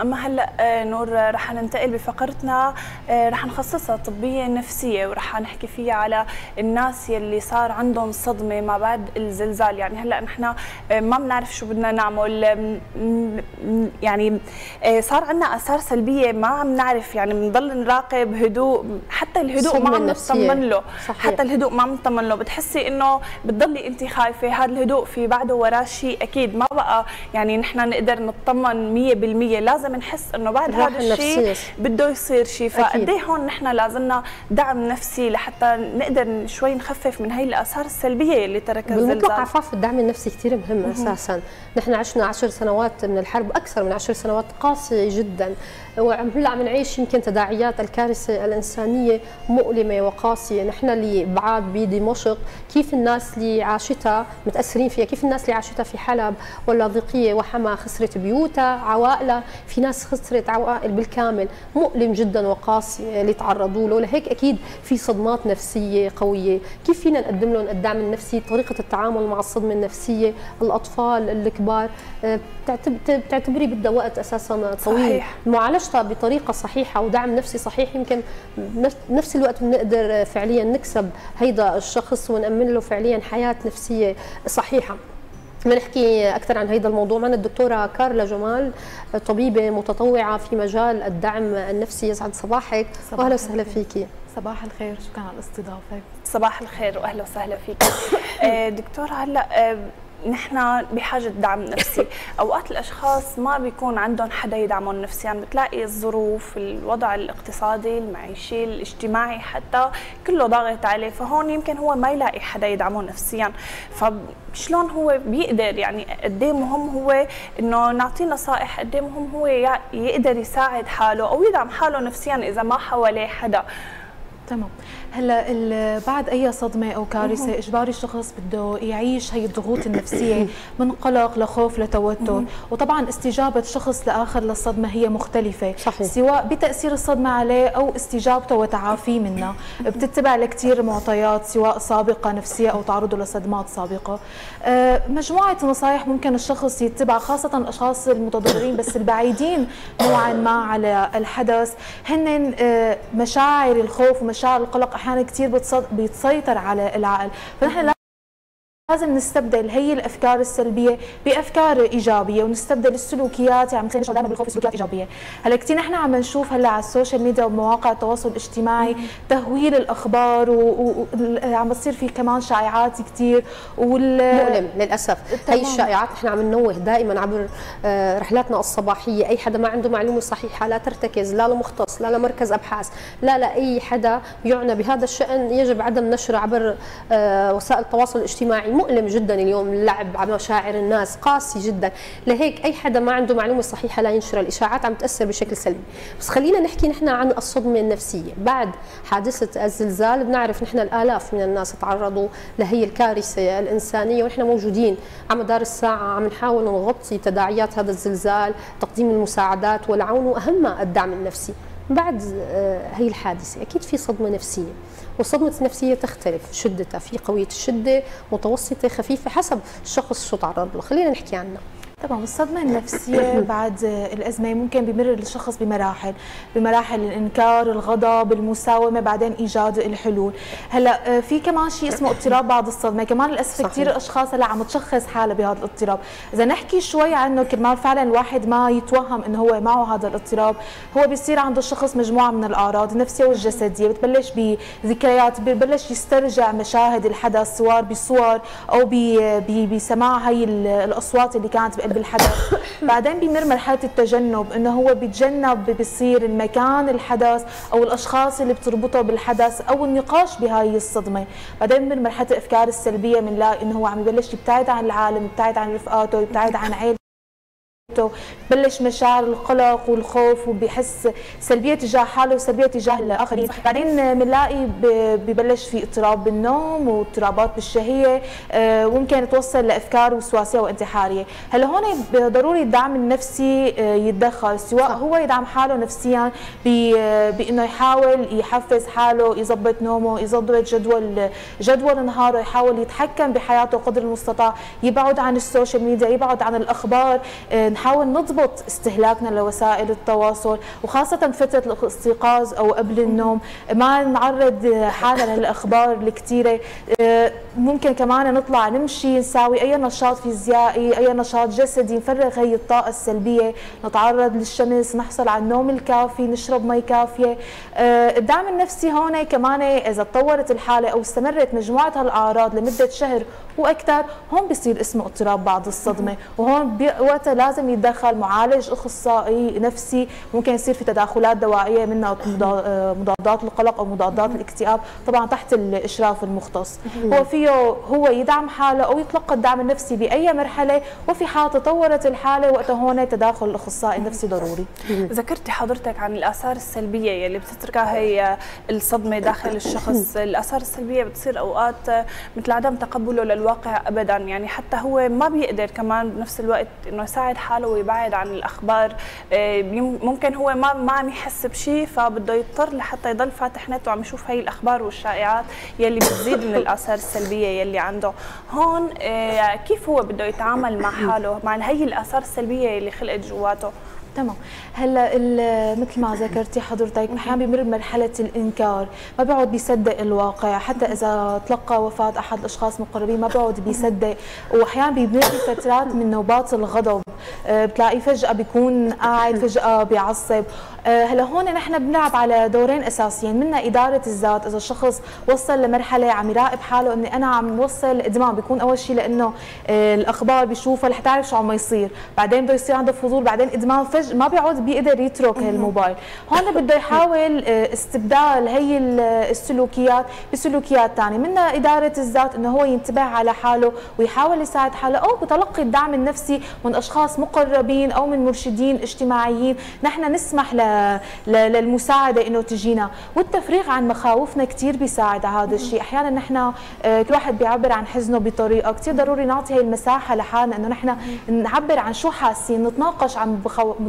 أما هلأ آه، نور رح ننتقل بفقرتنا آه، رح نخصصها طبية نفسية ورح نحكي فيها على الناس يلي صار عندهم صدمة ما بعد الزلزال. يعني هلأ نحن ما بنعرف شو بدنا نعمل. يعني صار عندنا آثار سلبية ما عم نعرف. يعني بنضل نراقب هدوء حتى الهدوء ما عم نطمن له. صحيح. حتى الهدوء ما عم نطمن له. بتحسي إنه بتضلي أنت خايفة. هذا الهدوء في بعده وراه شيء أكيد ما بقى. يعني نحن نقدر نطمن 100% لازم نحس إنه بعد هذا الشيء بده يصير شيء فقد إيه هون نحن لازمنا دعم نفسي لحتى نقدر شوي نخفف من هي الآثار السلبية اللي تركها الزلزال بالمطلق عفاف الدعم النفسي كثير مهم. أساسا. نحن عشنا عشر سنوات من الحرب أكثر من عشر سنوات قاسية جدا. وهلا عم نعيش يمكن تداعيات الكارثة الإنسانية مؤلمة وقاسية. نحن اللي بعاد بدمشق كيف الناس اللي عاشتها متأثرين فيها؟ كيف الناس اللي عاشتها في حلب واللاذقية وحما خسرت بيوتها عوائلها؟ في ناس خسرت عوائل بالكامل. مؤلم جدا وقاسي اللي تعرضوا له. لهيك أكيد في صدمات نفسية قوية. كيف فينا نقدم لهم الدعم النفسي؟ طريقة التعامل مع الصدمة النفسية الأطفال الكبار. آه، بتعتبري بدها وقت أساسا طويل. صحيح. معالجتها بطريقة صحيحة ودعم نفسي صحيح يمكن نفس الوقت بنقدر فعليا نكسب هيدا الشخص ونأمن له فعليا حياة نفسية صحيحة. بنحكي أكثر عن هذا الموضوع. معنا الدكتورة كارلا جمال طبيبة متطوعة في مجال الدعم النفسي. يسعد صباحك. واهلا وسهلا فيكي. صباح الخير. شكرا على الاستضافة. صباح الخير واهلا وسهلا فيك آه، دكتورة هلأ آه، نحن بحاجة دعم نفسي. أوقات الأشخاص ما بيكون عندهم حدا يدعمهم نفسيا. يعني بتلاقي الظروف الوضع الاقتصادي المعيشي الاجتماعي حتى كله ضاغط عليه. فهون يمكن هو ما يلاقي حدا يدعمه نفسيا. فشلون هو بيقدر يعني قد إيه مهم هو إنه نعطيه نصائح قد إيه مهم هو يقدر يساعد حاله أو يدعم حاله نفسيا إذا ما حواليه حدا. تمام. هلا بعد أي صدمة أو كارثة إجباري الشخص بده يعيش هي الضغوط النفسية من قلق لخوف لتوتر. وطبعا استجابة شخص لآخر للصدمة هي مختلفة. صحيح. سواء بتأثير الصدمة عليه أو استجابته وتعافيه منها. بتتبع لكثير معطيات سواء سابقة نفسية أو تعرضه لصدمات سابقة. آه، مجموعة نصائح ممكن الشخص يتبع خاصة الأشخاص المتضررين بس البعيدين نوعا ما على الحدث. هن آه، مشاعر الخوف ومشاعر القلق أحيانا كثير بتسيطر على العقل. فنحن لازم نستبدل هي الأفكار السلبية بأفكار إيجابية ونستبدل السلوكيات يعني مثل دائما بالخوف سلوكيات إيجابية. هلأ كثير نحن عم نشوف هلأ على السوشيال ميديا ومواقع التواصل الاجتماعي تهويل الأخبار وعم بتصير في كمان شائعات كثير وال مؤلم للأسف. هي الشائعات نحن عم ننوه دائما عبر آه، رحلاتنا الصباحية. أي حدا ما عنده معلومة صحيحة لا ترتكز لا لمختص لا لمركز أبحاث لا لا اي حدا يعنى بهذا الشأن. يجب عدم نشره عبر آه، وسائل التواصل الاجتماعي. مؤلم جدا اليوم اللعب على مشاعر الناس قاسي جدا. لهيك أي حدا ما عنده معلومة صحيحة لا ينشر الإشاعات عم تأثر بشكل سلبي. بس خلينا نحكي نحن عن الصدمة النفسية. بعد حادثة الزلزال بنعرف نحن الآلاف من الناس تعرضوا لهي الكارثة الإنسانية ونحن موجودين على مدار الساعة. عم نحاول نغطي تداعيات هذا الزلزال تقديم المساعدات والعون واهمها الدعم النفسي. بعد آه، هي الحادثة أكيد في صدمة نفسية. والصدمة النفسية تختلف. شدتها في قوية الشدة متوسطة خفيفة حسب الشخص شو تعرض له. خلينا نحكي عنها. طبعا الصدمة النفسية بعد الأزمة ممكن بمر الشخص بمراحل بمراحل الإنكار الغضب المساومة بعدين إيجاد الحلول. هلأ في كمان شيء اسمه اضطراب بعد الصدمة. كمان للأسف كثير أشخاص هلأ عم تشخص حالها بهذا الاضطراب. إذا نحكي شوي عنه كرمال فعلا الواحد ما يتوهم إنه هو معه هذا الاضطراب. هو بيصير عند الشخص مجموعة من الأعراض النفسية والجسدية. بتبلش بذكريات ببلش يسترجع مشاهد الحدث سواء بصور أو بسماع هي الأصوات اللي كانت بالحدث. بعدين بيمر مرحلة التجنب إنه هو بيتجنب بصير المكان الحدث أو الأشخاص اللي بتربطه بالحدث أو النقاش بهاي الصدمة. بعدين بيمر مرحلة الأفكار السلبية بنلاقي إنه هو عم يبلش يبتعد عن العالم يبتعد عن رفقاته يبتعد عن عائلته بلش مشاعر القلق والخوف وبحس سلبية تجاه حاله وسلبية تجاه الآخرين. بعدين بنلاقي ببلش في اضطراب بالنوم واضطرابات بالشهية آه، وممكن توصل لأفكار وسواسية وانتحارية. هلا هون ضروري الدعم النفسي آه، يتدخل سواء هو يدعم حاله نفسيا بإنه يحاول يحفز حاله يظبط نومه يظبط جدول جدول نهاره يحاول يتحكم بحياته قدر المستطاع يبعد عن السوشيال ميديا يبعد عن الأخبار آه، نحاول نضبط استهلاكنا لوسائل التواصل وخاصة فترة الاستيقاظ أو قبل النوم. ما نعرض حالنا للأخبار الكثيرة. ممكن كمان نطلع نمشي نساوي أي نشاط فيزيائي أي نشاط جسدي نفرغ هي الطاقة السلبية. نتعرض للشمس نحصل على النوم الكافي نشرب مي كافية. الدعم النفسي هون كمان إذا تطورت الحالة أو استمرت مجموعة هالأعراض لمدة شهر وأكثر هون بصير اسمه اضطراب بعد الصدمة. وهون وقتها لازم يتدخل معالج أخصائي نفسي ممكن يصير في تداخلات دوائية منها مضادات القلق أو مضادات الاكتئاب طبعا تحت الإشراف المختص. هو فيه هو يدعم حاله أو يتلقى الدعم النفسي بأي مرحلة وفي حال تطورت الحالة وقتها هون تداخل الأخصائي النفسي ضروري. ذكرتي حضرتك عن الآثار السلبية يلي بتتركها هي الصدمة داخل الشخص. الآثار السلبية بتصير أوقات مثل عدم تقبله للواقع ابدا يعني حتى هو ما بيقدر كمان بنفس الوقت إنه يساعد حاله ويبعد عن الأخبار. آه، ممكن هو ما ما عم يحس بشيء فبده يضطر لحتى يضل فاتح نت وعم يشوف هي الأخبار والشائعات يلي بتزيد من الآثار السلبية يلي عنده. هون آه، كيف هو بده يتعامل مع حاله مع هي الآثار السلبية يلي خلقت جواته؟ تمام. هلا مثل ما ذكرتي حضرتك أحيانا بمر بمرحله الإنكار ما بيقعد بيصدق الواقع حتى إذا تلقى وفاة أحد الأشخاص المقربين ما بيقعد بيصدق. واحيانا بيمر فترات من نوبات الغضب. آه، بتلاقيه فجأة بيكون قاعد فجأة بيعصب. آه، هلا هون نحن بنلعب على دورين أساسيين منها إدارة الذات. إذا الشخص وصل لمرحلة عم يراقب حاله إني أنا عم وصل ادمان بيكون أول شيء لأنه آه، الأخبار بيشوفها لحتى يعرف شو عم يصير. بعدين بده يصير عنده فضول بعدين ادمان فجأة ما بيعود بيقدر يترك الموبايل. هون بده يحاول آه، استبدال هي السلوكيات بسلوكيات ثانية منها إدارة الذات إنه هو ينتبه على حاله ويحاول يساعد حاله أو بتلقي الدعم النفسي من أشخاص مقربين أو من مرشدين اجتماعيين. نحن نسمح للمساعدة إنه تجينا. والتفريغ عن مخاوفنا كثير بيساعد على هذا الشيء. أحيانا نحن آه، كل واحد بيعبر عن حزنه بطريقة كثير ضروري نعطي هي المساحة لحالنا إنه نحن نعبر عن شو حاسين نتناقش عن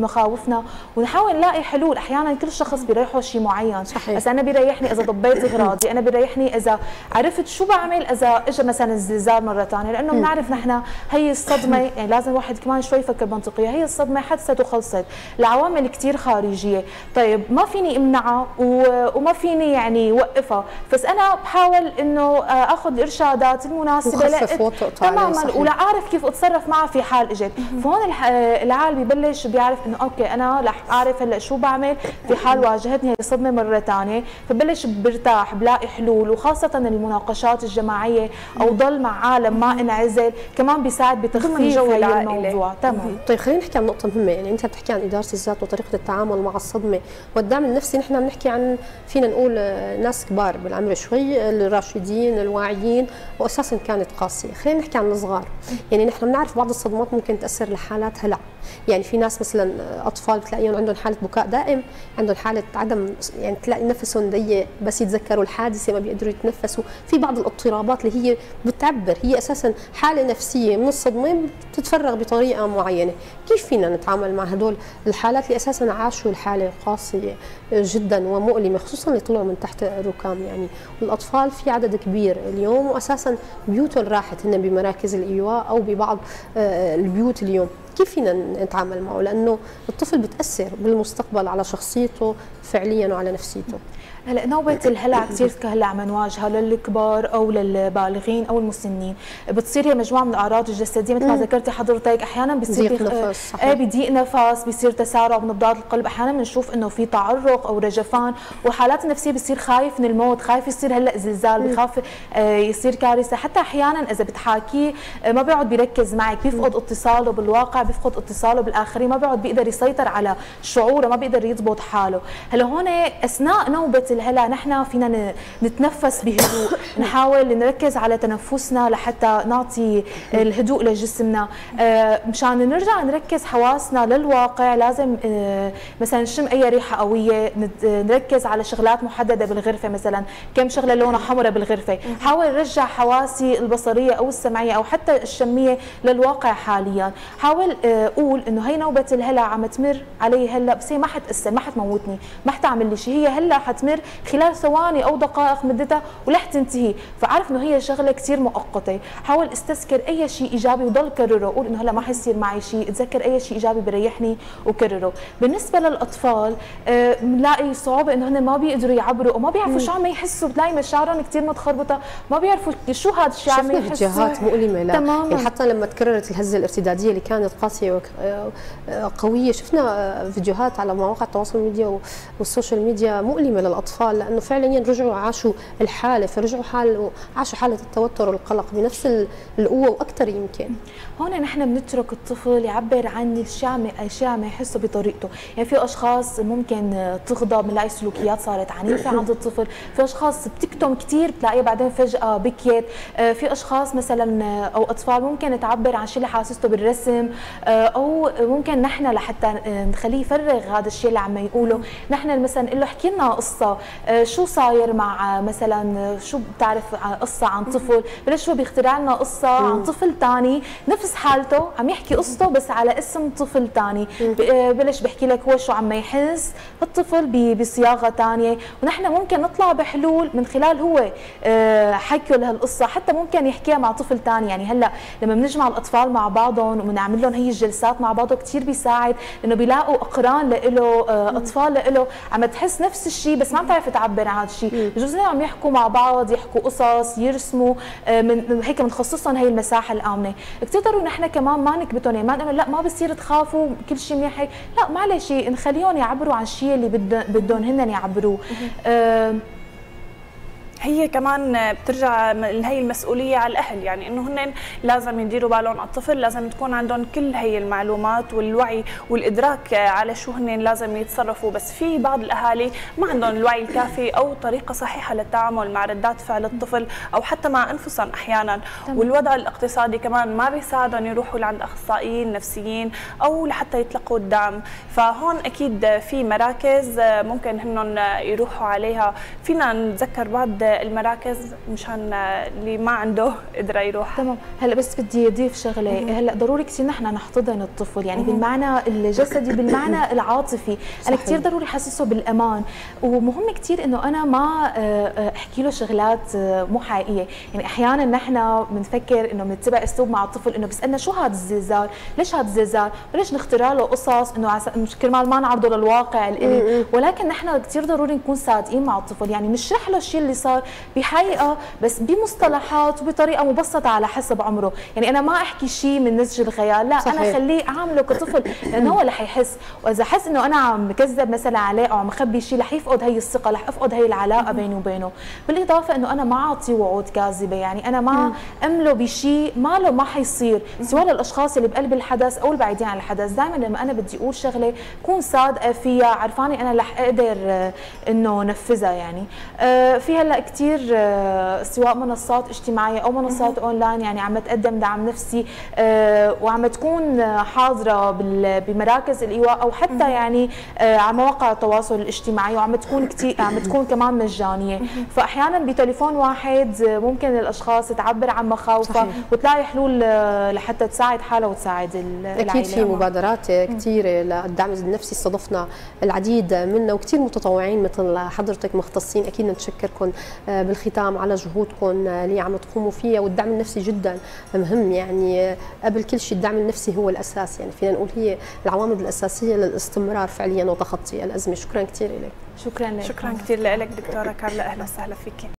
مخاوفنا ونحاول نلاقي حلول. أحيانا كل شخص بيريحه شيء معين. صحيح. بس أنا بيريحني إذا ضبيت إغراضي أنا بيريحني إذا عرفت شو بعمل إذا اجى مثلا الزلزال مرة ثانية لأنه بنعرف نحن هي الصدمة يعني لازم الواحد كمان شوي يفكر منطقيا هي الصدمة حدثت وخلصت. لعوامل كثير خارجية. طيب ما فيني أمنعها وما فيني يعني وقفها بس أنا بحاول إنه آه، آخذ الارشادات المناسبة تماما. ولا أعرف كيف أتصرف معها في حال إجت. فهون العالم ببلش بيعرف إنه أوكي أنا رح أعرف هلأ شو بعمل في حال واجهتني الصدمة مرة ثانية فبلش برتاح بلاقي حلول وخاصة المناقشات الجماعية أو ضل مع عالم ما انعزل كمان بيساعد بتخفيف هي الموضوع. تمام. طيب خلينا نحكي عن نقطة مهمة. يعني أنت بتحكي عن إدارة الذات وطريقة التعامل مع الصدمة. والدعم النفسي نحن عم نحكي عن فينا نقول آه، ناس كبار بالعمر شوي الراشدين الواعيين واساسا كانت قاسية. خلينا نحكي عن الصغار. يعني نحن بنعرف بعض الصدمات ممكن تأثر لحالات هلع يعني في ناس مثلا أطفال بتلاقيهم عندهم حالة بكاء دائم عندهم حالة عدم يعني تلاقي نفسهم ضيق بس يتذكروا الحادثة ما بيقدروا يتنفسوا. في بعض الاضطرابات اللي هي بتعبر هي أساسا حالة نفسية من الصدمه بتتفرغ بطريقة معينة. كيف فينا نتعامل مع هدول الحالات اللي أساسا عاشوا الحالة قاسية جدا ومؤلمة خصوصا اللي طلعوا من تحت الركام يعني؟ والأطفال في عدد كبير اليوم واساسا بيوتهم راحت هن بمراكز الإيواء أو ببعض آه، البيوت اليوم. كيف فينا نتعامل معه؟ لأنه الطفل بتأثر بالمستقبل على شخصيته فعليا وعلى نفسيته. هلا نوبة الهلع كثير هلا عم نواجهها للكبار أو للبالغين أو المسنين، بتصير هي مجموعة من الأعراض الجسدية مثل ما ذكرتي حضرتك. أحيانا بيصير ضيق نفس إيه بضيق نفس، بيصير تسارع بنبضات القلب، أحيانا بنشوف إنه في تعرق أو رجفان، والحالات النفسية بصير خايف من الموت، خايف يصير هلأ زلزال، بخاف آه، يصير كارثة، حتى أحيانا إذا بتحاكيه آه، ما بيقعد بيركز معك، بيفقد اتصاله بالواقع، بيفقد اتصاله بالآخرين، ما بيقعد بيقدر يسيطر على شعوره، ما بيقدر يضبط حاله، هلا هون أثناء نوبة الهلع نحن فينا نتنفس بهدوء. نحاول نركز على تنفسنا لحتى نعطي الهدوء لجسمنا. آه، مشان نرجع نركز حواسنا للواقع لازم آه، مثلا نشم أي ريحة قوية نركز على شغلات محددة بالغرفة مثلا. كم شغلة لونها حمراء بالغرفة. حاول نرجع حواسي البصرية أو السمعية أو حتى الشمية للواقع حاليا. حاول حاول أقول إنه هي نوبة الهلع عم تمر علي هلا. بس هي ما حتاثر ما حتموتني. ما حتعمل لي شيء هي هلا حتمر خلال ثواني أو دقائق مدتها ورح تنتهي. فعرف إنه هي شغلة كثير مؤقتة. حاول استذكر أي شيء إيجابي وضل كرره. قول إنه هلا ما حيصير معي شيء. اتذكر أي شيء إيجابي بريحني وكرره. بالنسبة للأطفال بنلاقي صعوبة إنه هن ما بيقدروا يعبروا وما بيعرفوا شو عم يحسوا. بتلاقي مشاعرهم كثير متخربطة. ما بيعرفوا شو هذا الشيء عم يحسوا. فيديوهات مؤلمة لا تماما. يعني حتى لما تكررت الهزة الارتدادية اللي كانت قاسية وقويه شفنا فيديوهات على مواقع التواصل الميديا والسوشيال ميديا مؤلمة للأطفال. لأنه فعليا رجعوا عاشوا الحالة فرجعوا حال عاشوا حالة التوتر والقلق بنفس القوة وأكثر يمكن. هون نحن بنترك الطفل يعبر عن الشيء الشيء عم يحسه بطريقته. يعني في أشخاص ممكن تغضب بنلاقي سلوكيات صارت عنيفة عند الطفل. في أشخاص بتكتم كثير بتلاقيها بعدين فجأة بكيت. في أشخاص مثلا أو أطفال ممكن تعبر عن شيء اللي حاسسته بالرسم. أو ممكن نحن لحتى نخليه يفرغ هذا الشيء اللي عم يقوله. نحن مثلا نقول له احكي لنا قصة. شو صاير مع مثلا شو بتعرف قصة عن طفل؟ بلش هو بيخترع لنا قصة عن طفل ثاني نفس حالته عم يحكي قصته بس على اسم طفل ثاني بلش بحكي لك هو شو عم يحس. الطفل بصياغة ثانية ونحن ممكن نطلع بحلول من خلال هو حكيه لهالقصة. حتى ممكن يحكيها مع طفل ثاني يعني هلأ لما بنجمع الأطفال مع بعضهم وبنعمل لهم هي الجلسات مع بعضهم كثير بيساعد. انه بيلاقوا أقران له أطفال له عم تحس نفس الشيء بس ما بتعرف تعبر عن هذا الشيء. بجوز عم يحكوا مع بعض يحكوا قصص يرسموا من هيك بنخصصهم هي المساحة الآمنة. كثير ضروري نحن كمان ما نكبتهم يعني ما نقول لا ما بصير تخافوا كل شيء منيح لا معلش نخليهم يعبروا عن الشيء اللي بدهم هن يعبروه. هي كمان بترجع هي المسؤولية على الأهل. يعني إنه هن لازم يديروا بالهم على الطفل لازم تكون عندهم كل هي المعلومات والوعي والإدراك على شو هن لازم يتصرفوا. بس في بعض الأهالي ما عندهم الوعي الكافي أو طريقة صحيحة للتعامل مع ردات فعل الطفل أو حتى مع أنفسهم أحيانا. والوضع الاقتصادي كمان ما بيساعدهم يروحوا لعند أخصائيين نفسيين أو لحتى يتلقوا الدعم. فهون أكيد في مراكز ممكن هن يروحوا عليها. فينا نتذكر بعض المراكز مشان اللي ما عنده قدرة يروح. تمام. هلا بس بدي اضيف شغلة. هلا ضروري كثير نحن نحتضن الطفل يعني بالمعنى الجسدي بالمعنى العاطفي. أنا كثير ضروري أحسسه بالأمان. ومهم كثير إنه أنا ما أحكي له شغلات مو حقيقية. يعني أحيانا نحن بنفكر إنه بنتبع أسلوب مع الطفل إنه بيسألنا شو هذا الزلزال؟ ليش هذا الزلزال؟ بلش نخترع له قصص إنه عس... كرمال ما نعرضه للواقع الإلي. ولكن نحن كثير ضروري نكون صادقين مع الطفل. يعني نشرح له الشيء اللي صار بحقيقة بس بمصطلحات وبطريقة مبسطة على حسب عمره. يعني أنا ما أحكي شيء من نسج الخيال لا صحيح. أنا خليه اعامله كطفل لأنه هو رح يحس. وإذا حس إنه أنا عم بكذب مثلا عليه أو عم اخبي شيء رح يفقد هي الثقة رح افقد هي العلاقة بيني وبينه. بالإضافة إنه أنا ما اعطيه وعود كاذبة يعني أنا ما امله بشيء ما له ما حيصير سواء للأشخاص اللي بقلب الحدث أو البعيدين عن الحدث. دائما لما أنا بدي أقول شغلة كون صادقة فيها عرفاني أنا رح أقدر إنه نفذها يعني. في هلأ كثير سواء منصات اجتماعية أو منصات أونلاين يعني عم تقدم دعم نفسي وعم تكون حاضرة بمراكز الإيواء أو حتى يعني على مواقع التواصل الاجتماعي وعم تكون كثير عم تكون كمان مجانية. فأحيانا بتليفون واحد ممكن الأشخاص تعبر عن مخاوفها وتلاقي حلول لحتى تساعد حالها وتساعد العائلة أكيد في مبادرات كثيره للدعم النفسي استضفنا العديد منا وكثير متطوعين مثل حضرتك مختصين أكيد نتشكركم بالختام على جهودكم اللي عم تقوموا فيها والدعم النفسي جدا مهم. يعني قبل كل شيء الدعم النفسي هو الأساس. يعني فينا نقول هي العوامل الأساسية للاستمرار فعليا وتخطي الأزمة. شكرا كثير لك شكرا لك. شكرا كثير لك دكتورة كارلا. أهلا وسهلا فيك